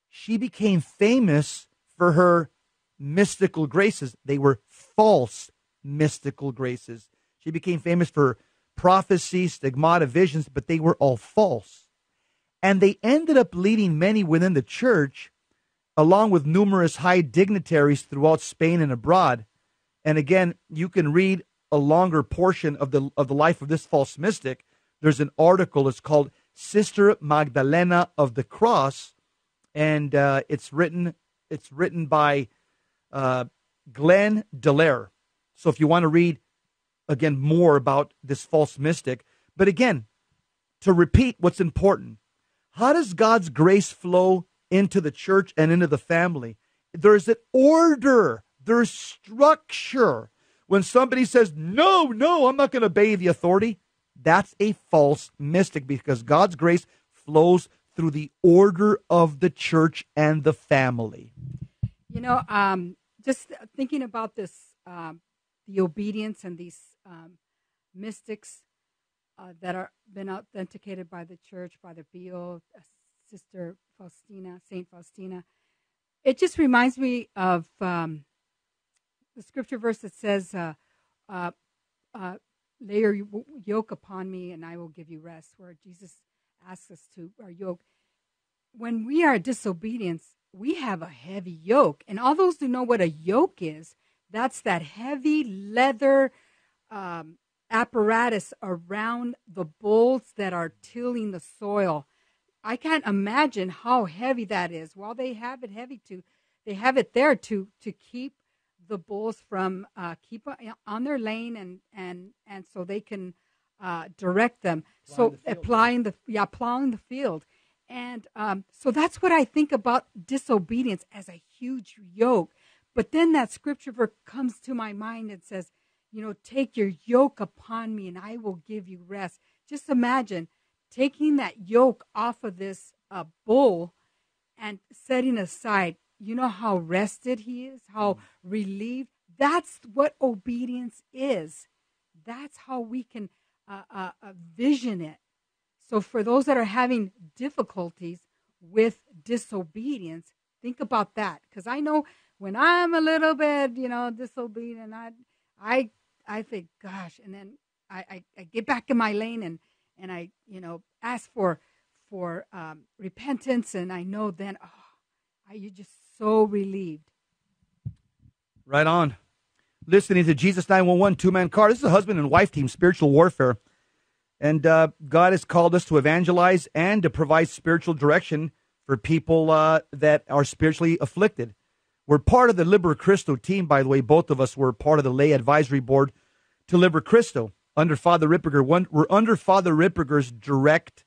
She became famous for her mystical graces. They were false mystical graces. She became famous for prophecy, stigmata, visions, but they were all false. And they ended up leading many within the church, along with numerous high dignitaries throughout Spain and abroad. And again, you can read a longer portion of the of the life of this false mystic. There's an article. It's called Sister Magdalena of the Cross, and uh, it's written it's written by uh, Glenn Dallaire. So if you want to read again more about this false mystic, but again, to repeat what's important, how does God's grace flow into the church and into the family? There's an order, there's structure. When somebody says, No, no, I'm not going to obey the authority, that's a false mystic because God's grace flows through the order of the church and the family. You know, um, just thinking about this, um, the obedience and these um, mystics uh, that are been authenticated by the church, Father Pio, uh, Sister Faustina, Saint Faustina. It just reminds me of um, the scripture verse that says, uh, uh, uh "Lay your yoke upon me, and I will give you rest." Where Jesus asks us to our yoke. When we are disobedience, we have a heavy yoke. And all those who know what a yoke is, that's that heavy leather um, apparatus around the bulls that are tilling the soil. I can't imagine how heavy that is. While they have it heavy to, they have it there to to keep the bulls from uh, keep on their lane and and and so they can uh, direct them. so the applying the yeah plowing the field. And um, so that's what I think about disobedience as a huge yoke. But then that scripture verse comes to my mind and says, you know, take your yoke upon me and I will give you rest. Just imagine taking that yoke off of this uh, bull and setting aside. You know how rested he is, how relieved. That's what obedience is. That's how we can uh, uh, uh vision it. So, for those that are having difficulties with disobedience, think about that. Because I know when I'm a little bit, you know, disobedient, I, I, I think, gosh, and then I, I, I get back in my lane and, and I, you know, ask for, for um, repentance, and I know then, oh, are you just so relieved? Right on. Listening to Jesus 911 two man car. This is a husband and wife team, spiritual warfare. And uh, God has called us to evangelize and to provide spiritual direction for people uh, that are spiritually afflicted. We're part of the Liber Christo team, by the way. Both of us were part of the lay advisory board to Liber Christo under Father Ripperger. We're under Father Ripperger's direct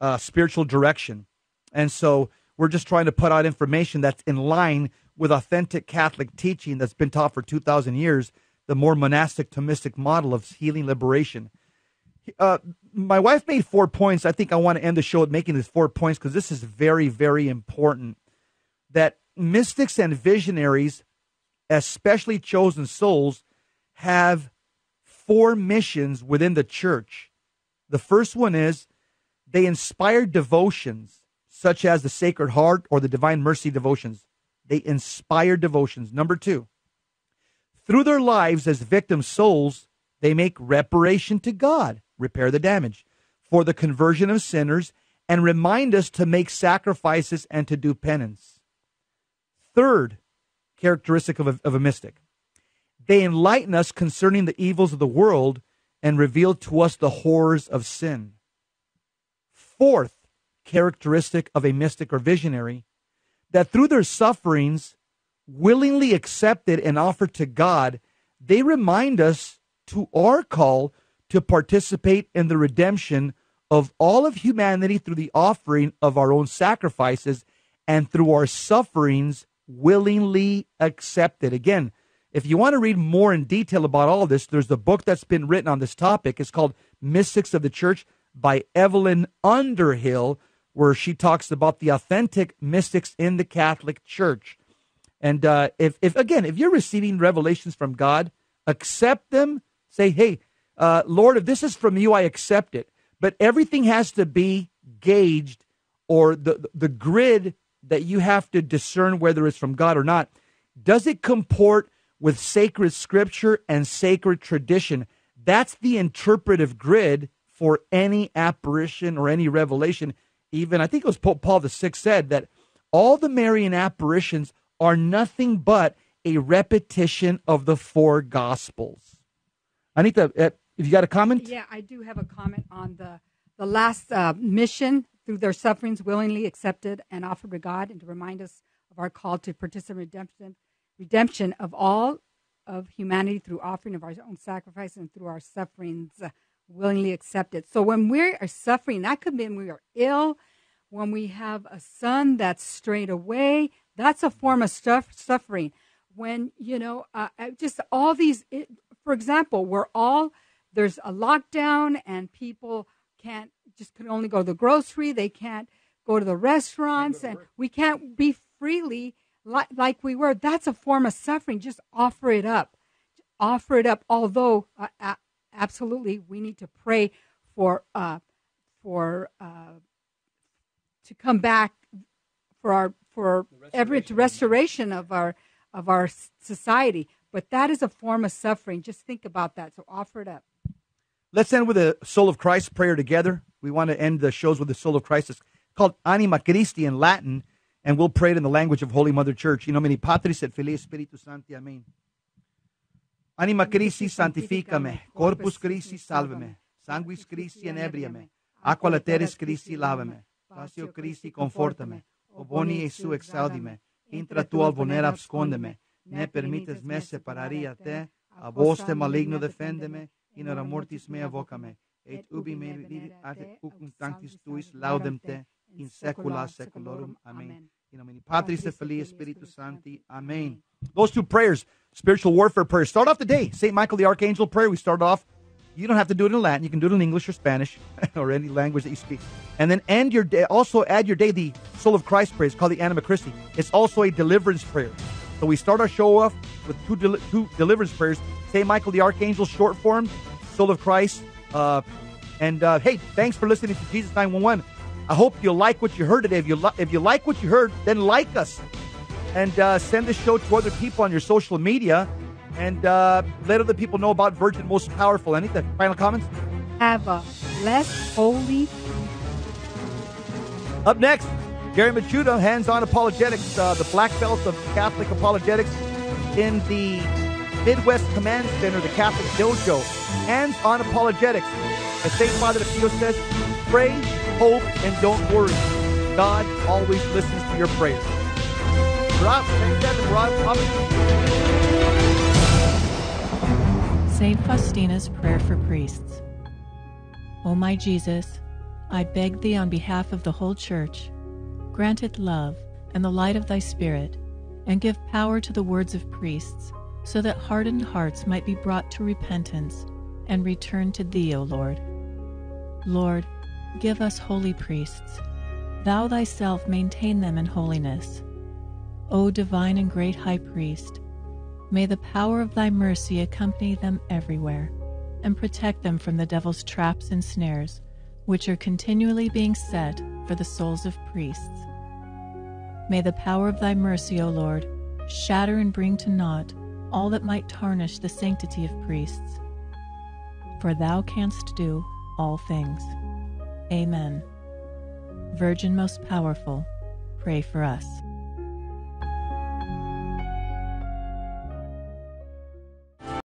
uh, spiritual direction. And so we're just trying to put out information that's in line with authentic Catholic teaching that's been taught for 2,000 years, the more monastic Thomistic model of healing liberation. Uh, my wife made four points. I think I want to end the show with making these four points because this is very, very important. That mystics and visionaries, especially chosen souls, have four missions within the church. The first one is they inspire devotions, such as the Sacred Heart or the Divine Mercy devotions. They inspire devotions. Number two, through their lives as victim souls, they make reparation to God repair the damage, for the conversion of sinners, and remind us to make sacrifices and to do penance. Third characteristic of a, of a mystic they enlighten us concerning the evils of the world and reveal to us the horrors of sin. Fourth characteristic of a mystic or visionary that through their sufferings willingly accepted and offered to God, they remind us to our call to participate in the redemption of all of humanity through the offering of our own sacrifices and through our sufferings willingly accepted. Again, if you want to read more in detail about all this, there's the book that's been written on this topic. It's called Mystics of the Church by Evelyn Underhill, where she talks about the authentic mystics in the Catholic Church. And uh, if, if again, if you're receiving revelations from God, accept them. Say, hey, uh, Lord, if this is from you, I accept it. But everything has to be gauged, or the the grid that you have to discern whether it's from God or not. Does it comport with sacred scripture and sacred tradition? That's the interpretive grid for any apparition or any revelation. Even I think it was Pope Paul VI said that all the Marian apparitions are nothing but a repetition of the four gospels. Anita, if you got a comment? Yeah, I do have a comment on the the last uh, mission through their sufferings willingly accepted and offered to God and to remind us of our call to participate in redemption redemption of all of humanity through offering of our own sacrifice and through our sufferings willingly accepted. So when we are suffering, that could mean we are ill, when we have a son that's strayed away, that's a form of stuff, suffering. When, you know, uh, uh just all these, it, for example, we're all, there's a lockdown and people can't, just can only go to the grocery, they can't go to the restaurants, and we can't be freely like, like we were. That's a form of suffering. Just offer it up. Offer it up. Although, uh, absolutely, we need to pray for, uh, for, uh, to come back for our for every restoration of our of our society. But that is a form of suffering. Just think about that. So offer it up. Let's end with a Soul of Christ prayer together. We want to end the shows with the Soul of Christ. It's called Anima Christi in Latin, and we'll pray it in the language of Holy Mother Church. In nomine Patris et Filii Spiritus Sancti. Amen. Anima Christi sanctificame, corpus Christi salvame, sanguis Christi inebriame, aqua lateris Christi lavame, passio Christi confortame, o boni Jesu exaudime, intra tu albonera abscondeme, ne permites me separaria te, a vos te maligno defendeme, in hora mortis mea vocame, et ubi me ate ucum tantis tuis laudem te, in secula seculorum. Amen. In nomine Patris et Filii Spiritus Sancti. Amen. Those two prayers, spiritual warfare prayers. Start off the day. St. Michael the Archangel prayer. We start off you don't have to do it in Latin. You can do it in English or Spanish or any language that you speak. And then end your day. Also add your day the Soul of Christ prayer. It's called the Anima Christi. It's also a deliverance prayer. So we start our show off with two, del- two deliverance prayers. St. Michael the Archangel short form, Soul of Christ. Uh, and uh, hey, thanks for listening to Jesus 911. I hope you like what you heard today. If you, li- if you like what you heard, then like us. And uh, send the show to other people on your social media and uh, let other people know about Virgin Most Powerful. Any final comments? Have a blessed, holy. Up next, Gary Michuta, Hands On Apologetics, uh, the black belt of Catholic apologetics in the Midwest Command Center, the Catholic Dojo. Hands On Apologetics. As St. Father Pio says, pray, hope, and don't worry. God always listens to your prayers. St. Faustina's Prayer for Priests. O my Jesus, I beg thee on behalf of the whole Church, grant it love and the light of thy Spirit, and give power to the words of priests, so that hardened hearts might be brought to repentance and return to thee, O Lord. Lord, give us holy priests. Thou thyself maintain them in holiness. O divine and great high priest, May the power of thy mercy accompany them everywhere, and protect them from the devil's traps and snares, which are continually being set for the souls of priests. May the power of thy mercy, O Lord, shatter and bring to naught all that might tarnish the sanctity of priests. For thou canst do all things. Amen. Virgin most powerful, pray for us.